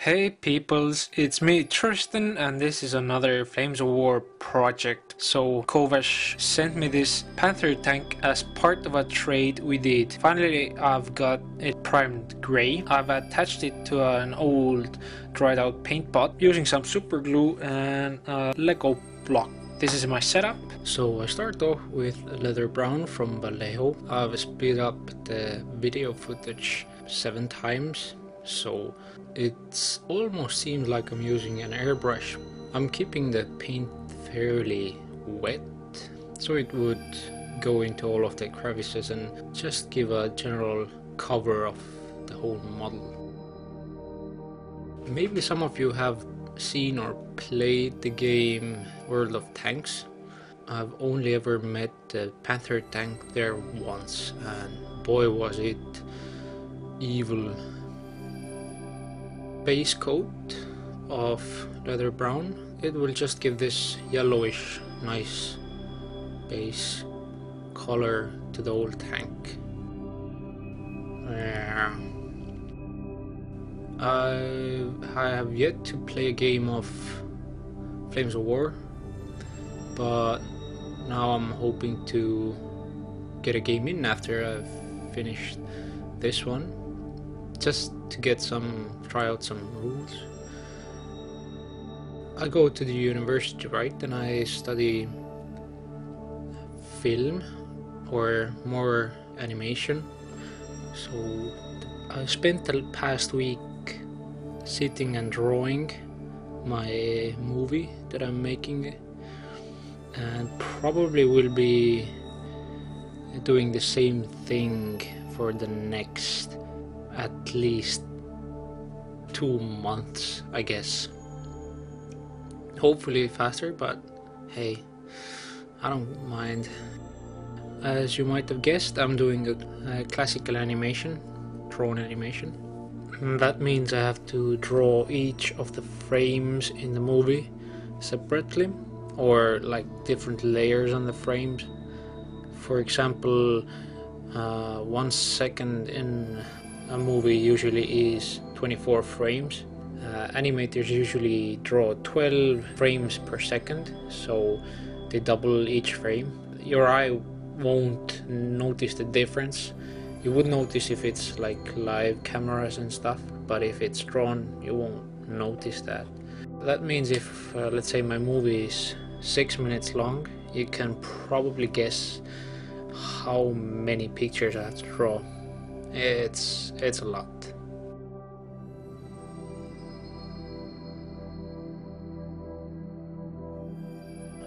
Hey peoples, it's me Tristan and this is another Flames of War project. So Kovash sent me this Panther tank as part of a trade we did. Finally I've got it primed grey. I've attached it to an old dried out paint pot using some super glue and a Lego block. This is my setup. So I start off with leather brown from Vallejo. I've split up the video footage seven times so it almost seems like I'm using an airbrush. I'm keeping the paint fairly wet so it would go into all of the crevices and just give a general cover of the whole model. Maybe some of you have seen or played the game World of Tanks. I've only ever met the Panther tank there once and boy was it evil base coat of leather brown it will just give this yellowish nice base color to the old tank yeah. I, I have yet to play a game of Flames of War but now I'm hoping to get a game in after I've finished this one just to get some try out some rules. I go to the university, right, and I study film or more animation. So I spent the past week sitting and drawing my movie that I'm making and probably will be doing the same thing for the next at least two months, I guess. Hopefully faster, but hey, I don't mind. As you might have guessed, I'm doing a, a classical animation, drawn animation. That means I have to draw each of the frames in the movie separately, or like different layers on the frames. For example, uh, one second in a movie usually is 24 frames. Uh, animators usually draw 12 frames per second, so they double each frame. Your eye won't notice the difference. You would notice if it's like live cameras and stuff, but if it's drawn, you won't notice that. That means if, uh, let's say, my movie is six minutes long, you can probably guess how many pictures I have to draw it's it's a lot.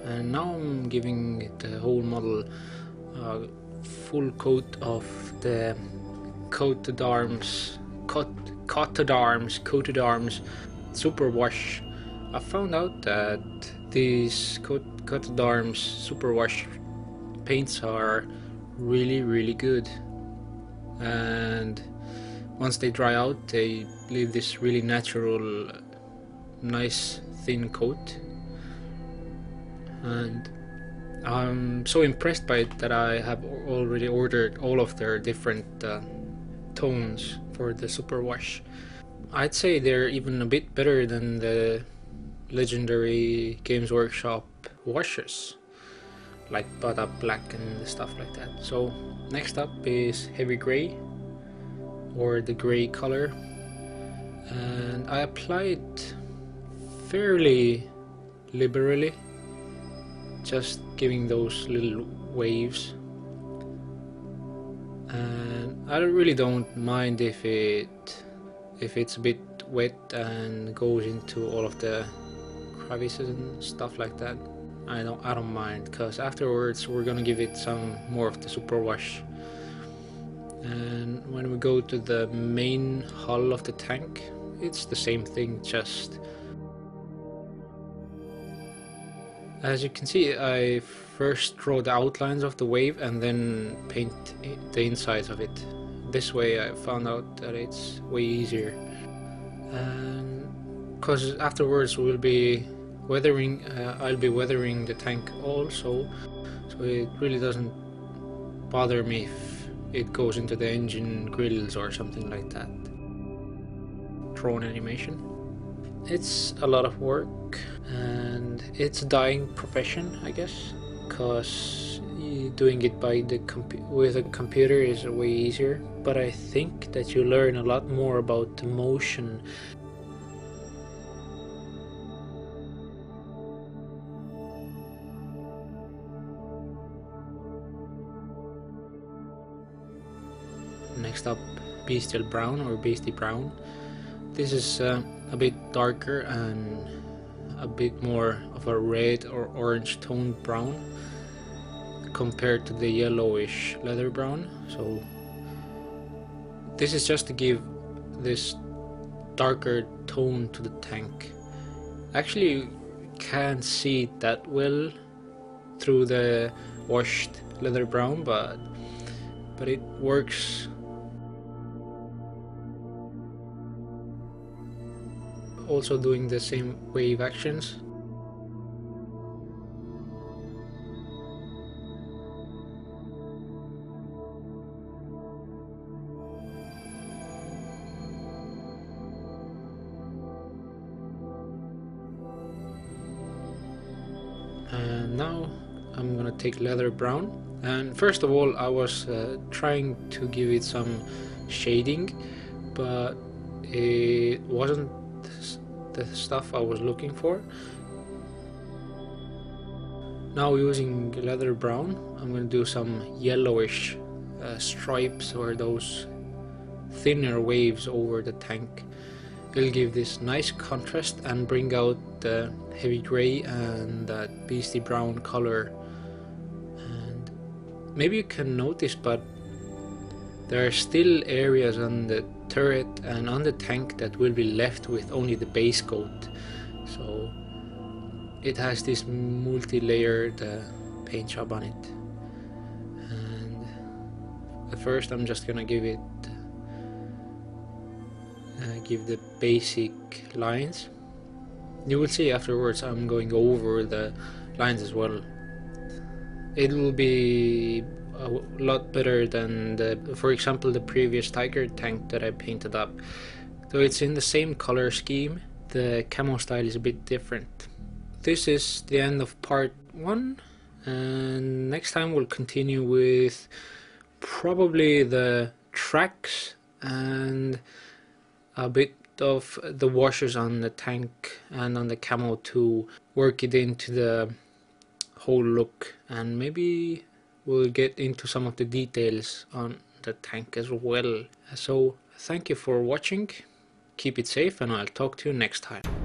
And now I'm giving the whole model a full coat of the Coat d'arms, cut, Coat d'arms, Coat d'arms super wash. I found out that these coat, coated arms super wash paints are really really good and once they dry out they leave this really natural nice thin coat. And I'm so impressed by it that I have already ordered all of their different uh, tones for the super wash I'd say they're even a bit better than the legendary Games Workshop washes like Badab Black and stuff like that. So next up is Heavy Gray or the gray color. And I applied fairly liberally just giving those little waves. And I really don't mind if it if it's a bit wet and goes into all of the crevices and stuff like that I don't I don't mind because afterwards we're gonna give it some more of the super wash. And when we go to the main hull of the tank it's the same thing just as you can see I first draw the outlines of the wave and then paint the insides of it. This way I found out that it's way easier. And because afterwards we'll be weathering uh, I'll be weathering the tank also. So it really doesn't bother me if it goes into the engine grills or something like that. Drone animation. It's a lot of work and it's a dying profession I guess because doing it by the with a computer is way easier. But I think that you learn a lot more about the motion next up bestial brown or Beasty Brown. This is uh, a bit darker and a bit more of a red or orange toned brown compared to the yellowish leather brown. So this is just to give this darker tone to the tank. Actually you can't see it that well through the washed leather brown but but it works also doing the same wave actions. And now I'm gonna take leather brown and first of all I was uh, trying to give it some shading but it wasn't the stuff I was looking for. Now using leather brown, I'm going to do some yellowish uh, stripes or those thinner waves over the tank. It'll give this nice contrast and bring out the heavy grey and that Beasty Brown color. And maybe you can notice, but there are still areas on the turret and on the tank that will be left with only the base coat. So it has this multi-layered uh, paint job on it. And at first I'm just gonna give it uh, give the basic lines. You will see afterwards I'm going over the lines as well. It will be a lot better than the, for example, the previous Tiger tank that I painted up. Though it's in the same color scheme, the camo style is a bit different. This is the end of part one, and next time we'll continue with probably the tracks and a bit of the washers on the tank and on the camo to work it into the whole look and maybe we'll get into some of the details on the tank as well. So thank you for watching, keep it safe and I'll talk to you next time.